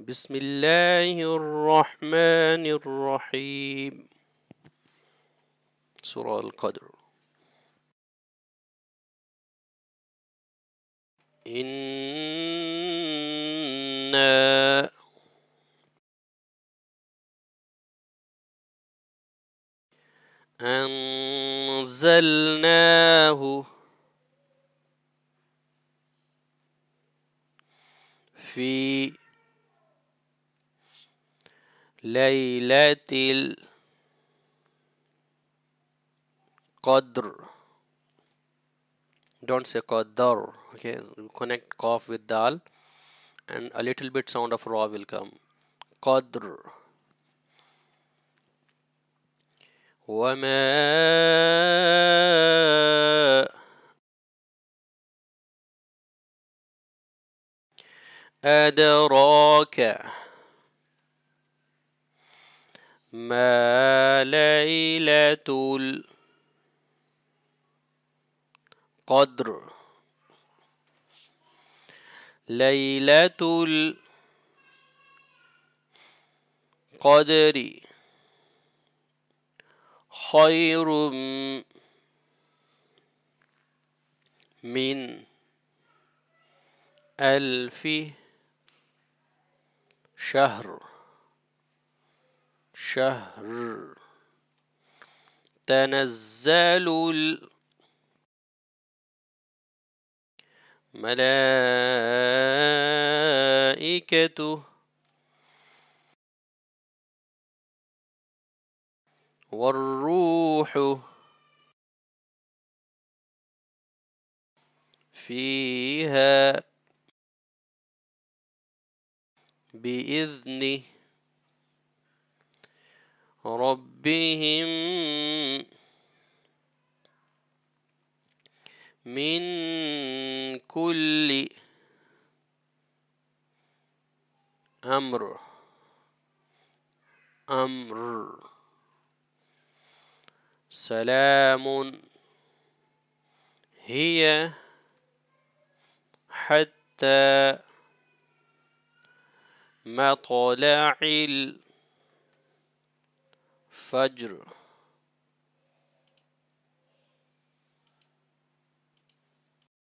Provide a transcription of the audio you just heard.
بسم الله الرحمن الرحيم. سورة القدر. إنا أنزلناه في ليلة القدر don't say qadar okay connect cough with dal and a little bit sound of ra will come qadr وما أدراك ما ليلة القدر. ليلة القدر خير من ألف شهر. شهر. تنزل الملائكة والروح فيها بإذن ربهم من كل أمر أمر. سلام. هي حتى مطلع الفجر Fajr